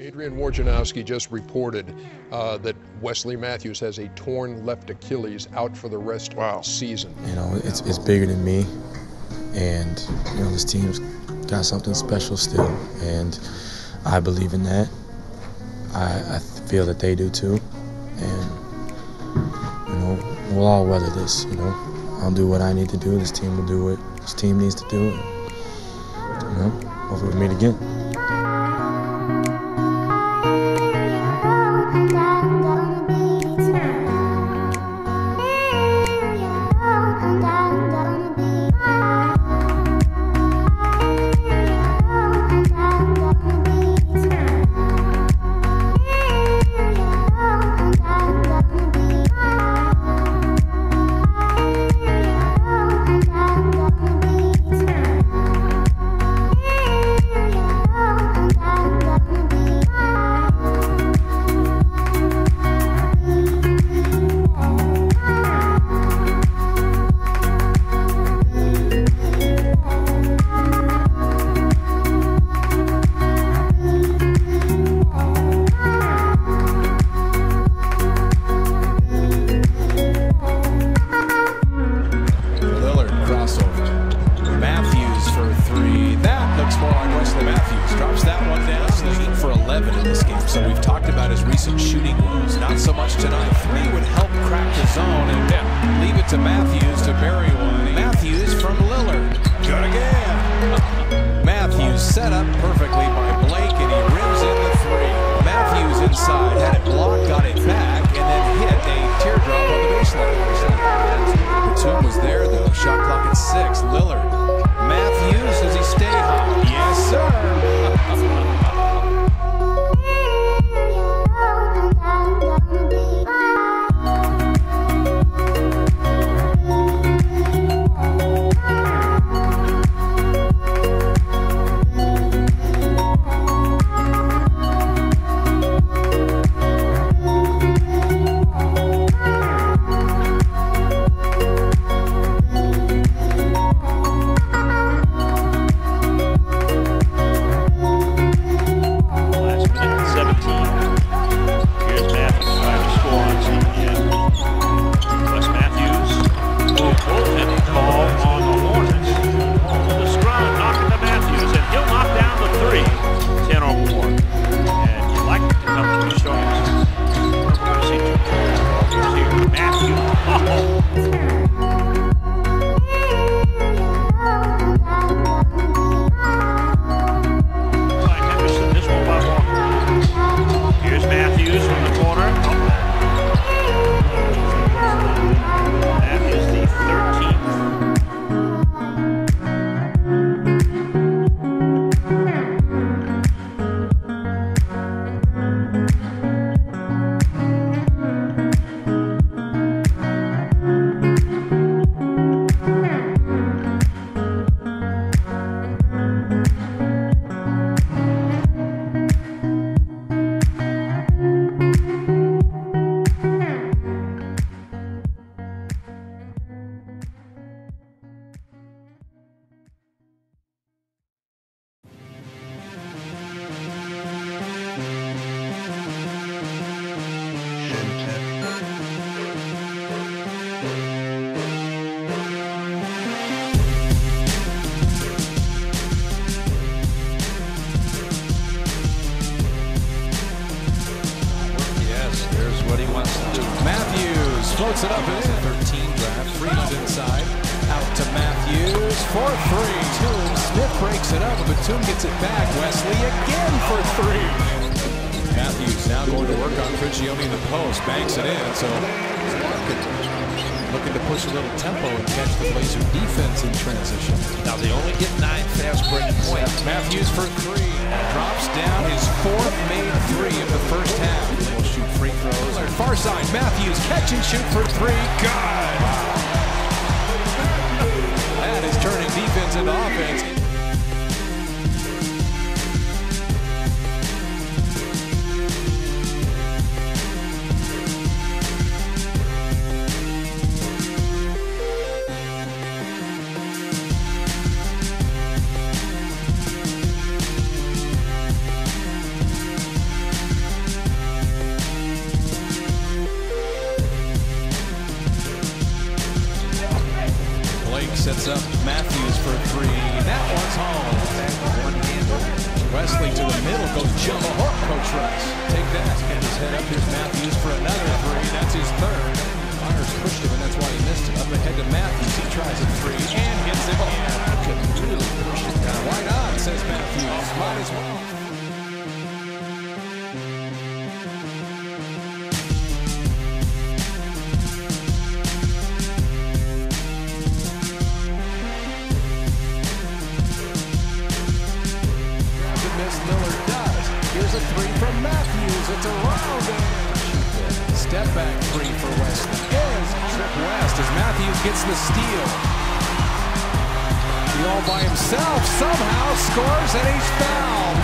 Adrian Wojnarowski just reported uh, that Wesley Matthews has a torn left Achilles out for the rest wow. of the season. You know, it's, it's bigger than me, and you know this team's got something special still, and I believe in that. I, I feel that they do too, and you know we'll all weather this. You know, I'll do what I need to do. This team will do what this team needs to do. And, you know, hopefully we meet again. 11 in this game. So we've talked about his recent shooting woes. Not so much tonight. Three would help crack the zone and leave it to Matthews to bury one. Matthews from Lillard. Good again. Matthews set up perfectly by Blake, and he rims in the three. Matthews inside, had it it up and in. 13 grab, Freeze inside, out to Matthews for three. Toon Smith breaks it up, but Toon gets it back. Wesley again for three. Matthews now going to work on Prigioni in the post, banks it in, so looking to push a little tempo and catch the Blazer defense in transition. Now they only get nine fast break points. Matthews for three, drops down his fourth made three of the first half. He'll shoot free throw far side. Matthews catch and shoot for three. God, That is turning defense into offense. Matthews for three. That one's home. That. Wesley to the middle goes jump a hook. Coach Rice. Take that. And his head up. Here's Matthews for another three. That's his third. Myers pushed him, and that's why he missed it. Up ahead to Matthews. He tries a three and hits it. Oh, I could really push it down. Why not, says Matthews. Might as well. West as Matthews gets the steal. He all by himself somehow scores and he's fouled.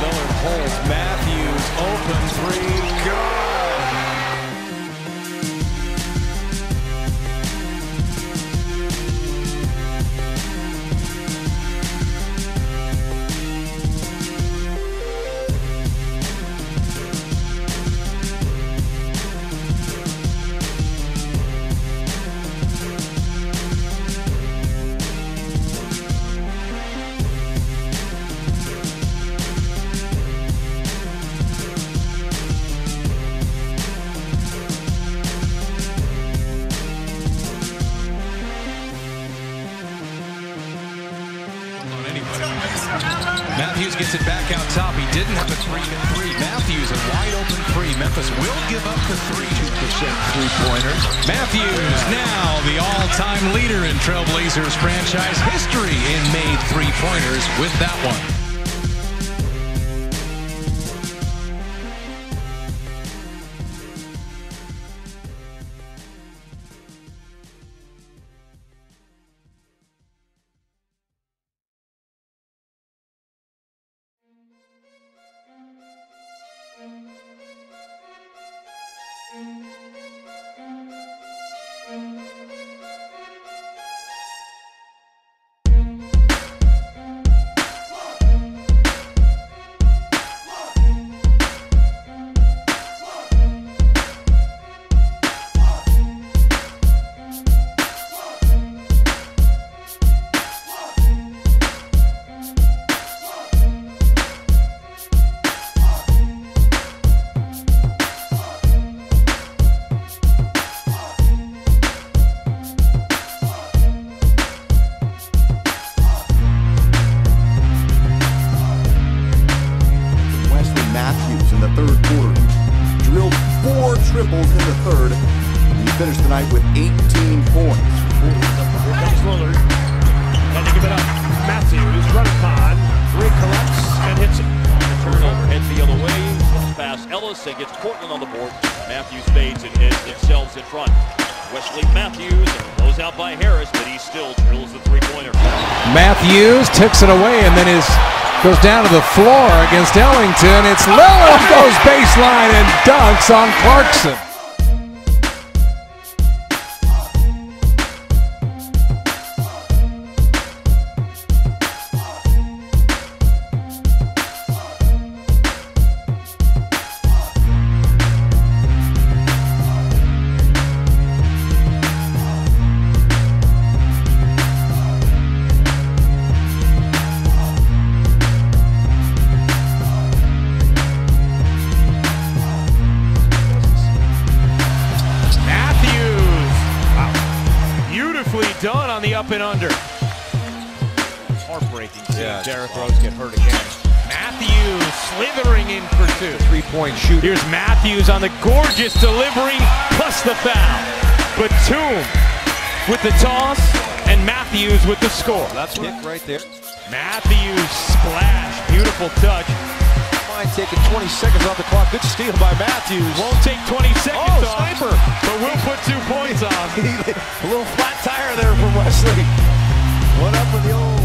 Lillard holds Matthews open three. Go! Matthews gets it back out top. He didn't have a three and three. Matthews a wide open three. Memphis will give up the three. 2% three-pointer. Matthews now the all-time leader in Trailblazers franchise history in made three-pointers with that one. Música And he finished the night with 18 points. Here comes Lillard. Had to give it up. Matthews, run upon. Three collects and hits it. Turnover, heads the other way, looks past Ellis and gets Portland on the board. Matthews fades and hits themselves in front. Wesley Matthews goes out by Harris, but he still drills the three-pointer. Matthews takes it away and then is goes down to the floor against Ellington. It's Lillard goes baseline and dunks on Clarkson. Up and under. Heartbreaking seeing yeah, Derrick Rose get hurt again. Matthews slithering in for two. Three-point shoot. Here's Matthews on the gorgeous delivery plus the foul. Batum with the toss and Matthews with the score. That's Nick right there. Matthews splash. Beautiful touch taking 20 seconds off the clock. Good steal by Matthews. Won't take 20 seconds oh, off, sniper. but will put two points on. a little flat tire there from Wesley. What up with the old.